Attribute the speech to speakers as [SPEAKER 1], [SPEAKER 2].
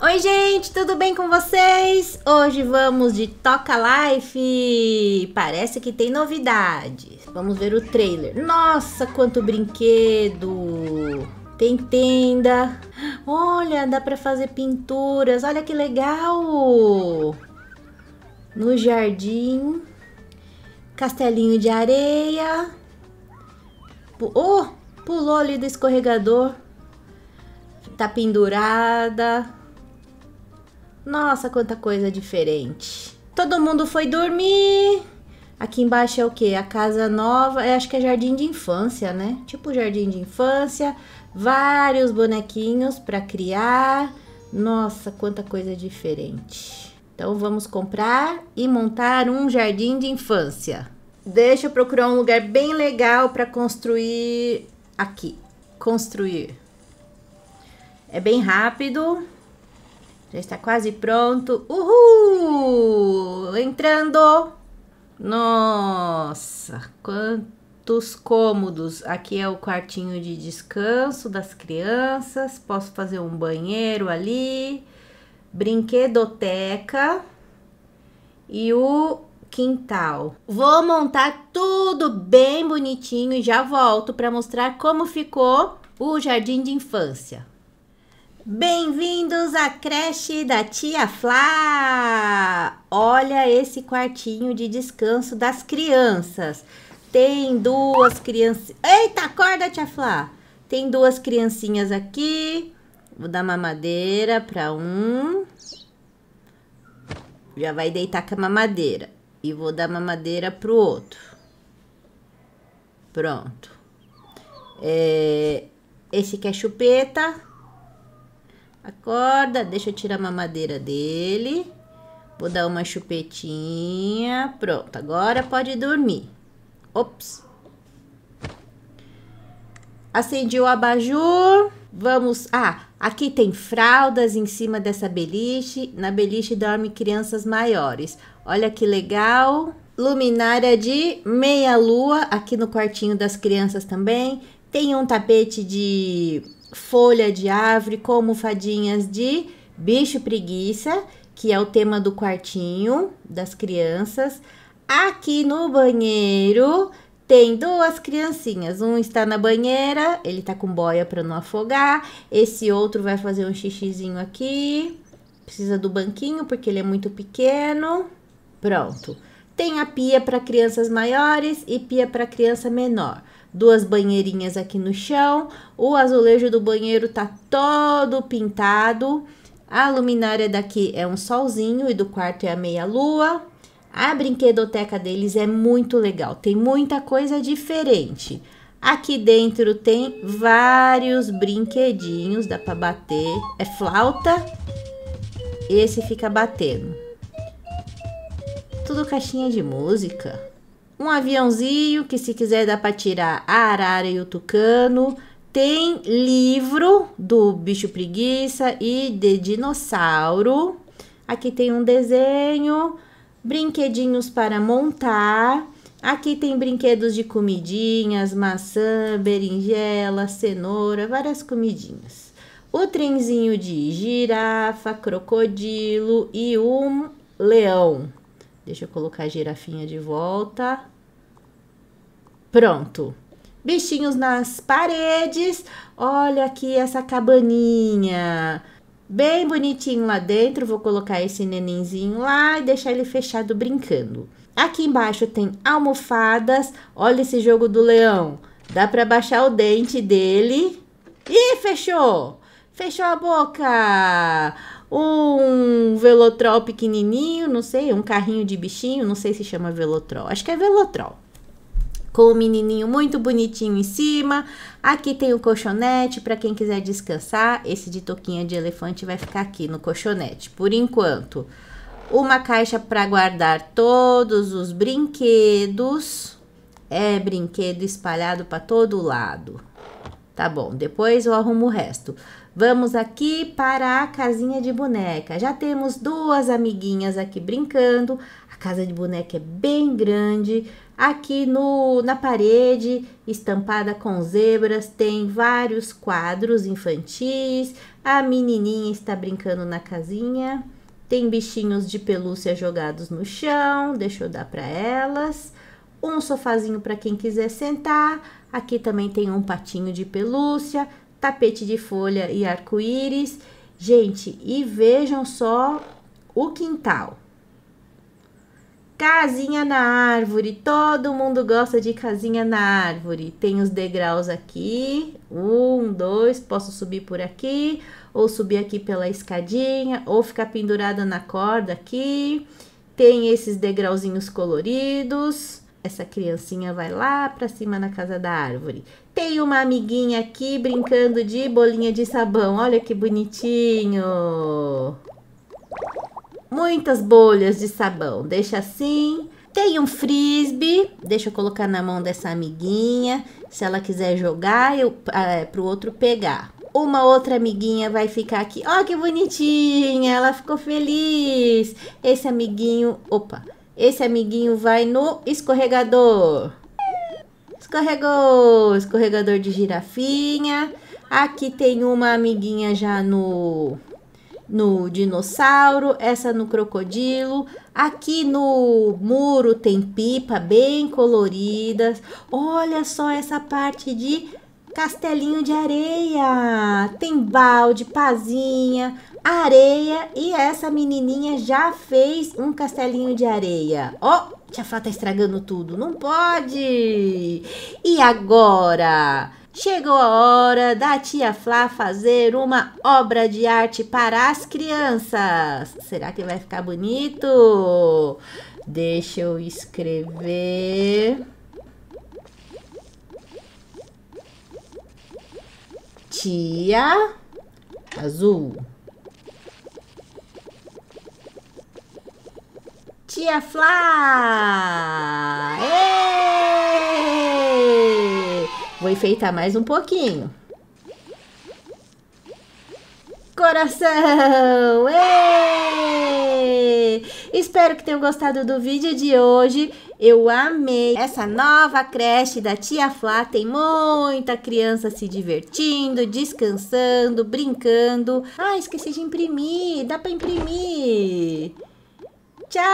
[SPEAKER 1] Oi, gente, tudo bem com vocês? Hoje vamos de Toca Life. Parece que tem novidades. Vamos ver o trailer. Nossa, quanto brinquedo! Tem tenda. Olha, dá para fazer pinturas. Olha que legal! No jardim. Castelinho de areia. Oh, pulou ali do escorregador. Tá pendurada. Nossa, quanta coisa diferente. Todo mundo foi dormir. Aqui embaixo é o que? A casa nova. É, acho que é jardim de infância, né? Tipo jardim de infância. Vários bonequinhos para criar. Nossa, quanta coisa diferente. Então vamos comprar e montar um jardim de infância. Deixa eu procurar um lugar bem legal para construir aqui. Construir. É bem rápido. Já está quase pronto. Uhul! Entrando! Nossa, quantos cômodos! Aqui é o quartinho de descanso das crianças. Posso fazer um banheiro ali. Brinquedoteca. E o quintal. Vou montar tudo bem bonitinho e já volto para mostrar como ficou o jardim de infância. Bem-vindos à creche da Tia Flá! Olha esse quartinho de descanso das crianças. Tem duas crianças. Eita, acorda, Tia Flá! Tem duas criancinhas aqui. Vou dar mamadeira para um. Já vai deitar com a mamadeira. E vou dar mamadeira pro outro. Pronto. É, esse aqui é chupeta. Acorda, deixa eu tirar a mamadeira dele. Vou dar uma chupetinha. Pronto, agora pode dormir. Ops. Acendi o abajur. Vamos. Ah, aqui tem fraldas em cima dessa beliche. Na beliche dorme crianças maiores. Olha que legal. Luminária de meia lua aqui no quartinho das crianças também. Tem um tapete de folha de árvore com almofadinhas de bicho preguiça, que é o tema do quartinho das crianças. Aqui no banheiro tem duas criancinhas. Um está na banheira, ele tá com boia para não afogar. Esse outro vai fazer um xixizinho aqui. Precisa do banquinho porque ele é muito pequeno. Pronto. Tem a pia para crianças maiores e pia para criança menor duas banheirinhas aqui no chão. O azulejo do banheiro tá todo pintado. A luminária daqui é um solzinho e do quarto é a meia lua. A brinquedoteca deles é muito legal, tem muita coisa diferente. Aqui dentro tem vários brinquedinhos, dá para bater. É flauta. Esse fica batendo. Tudo caixinha de música um aviãozinho que se quiser dá para tirar a arara e o tucano. Tem livro do bicho preguiça e de dinossauro. Aqui tem um desenho, brinquedinhos para montar. Aqui tem brinquedos de comidinhas, maçã, berinjela, cenoura, várias comidinhas. O trenzinho de girafa, crocodilo e um leão. Deixa eu colocar a girafinha de volta. Pronto. Bichinhos nas paredes. Olha aqui essa cabaninha. Bem bonitinho lá dentro. Vou colocar esse nenenzinho lá e deixar ele fechado brincando. Aqui embaixo tem almofadas. Olha esse jogo do leão. Dá para baixar o dente dele. Ih, fechou! Fechou a boca! um velotrol pequenininho, não sei, um carrinho de bichinho, não sei se chama velotrol, acho que é velotrol. Com o menininho muito bonitinho em cima. Aqui tem o colchonete para quem quiser descansar. Esse de toquinha de elefante vai ficar aqui no colchonete. Por enquanto, uma caixa para guardar todos os brinquedos. É brinquedo espalhado para todo lado. Tá bom, depois eu arrumo o resto. Vamos aqui para a casinha de boneca. Já temos duas amiguinhas aqui brincando. A casa de boneca é bem grande. Aqui no, na parede, estampada com zebras, tem vários quadros infantis. A menininha está brincando na casinha. Tem bichinhos de pelúcia jogados no chão, deixa eu dar para elas. Um sofazinho para quem quiser sentar. Aqui também tem um patinho de pelúcia, tapete de folha e arco-íris. Gente, e vejam só o quintal. Casinha na árvore, todo mundo gosta de casinha na árvore. Tem os degraus aqui, um, dois, posso subir por aqui, ou subir aqui pela escadinha, ou ficar pendurada na corda aqui. Tem esses degrauzinhos coloridos. Essa criancinha vai lá para cima na casa da árvore. Tem uma amiguinha aqui brincando de bolinha de sabão. Olha que bonitinho muitas bolhas de sabão. Deixa assim. Tem um frisbee, deixa eu colocar na mão dessa amiguinha. Se ela quiser jogar, eu é, pro outro pegar. Uma outra amiguinha vai ficar aqui. Ó, oh, que bonitinha! Ela ficou feliz. Esse amiguinho, opa, esse amiguinho vai no escorregador. Escorregou, escorregador de girafinha. Aqui tem uma amiguinha já no no dinossauro, essa no crocodilo. Aqui no muro tem pipa bem coloridas. Olha só essa parte de castelinho de areia. Tem balde, pazinha, areia e essa menininha já fez um castelinho de areia. Ó, oh, tia Flá tá estragando tudo. Não pode. E agora? Chegou a hora da tia Flá fazer uma obra de arte para as crianças. Será que vai ficar bonito? Deixa eu escrever. Tia azul. Tia Flá! Ei! Vou enfeitar mais um pouquinho. Coração! Êêê! Espero que tenham gostado do vídeo de hoje. Eu amei essa nova creche da Tia Flá. Tem muita criança se divertindo, descansando, brincando. Ah, esqueci de imprimir. Dá para imprimir. Tchau!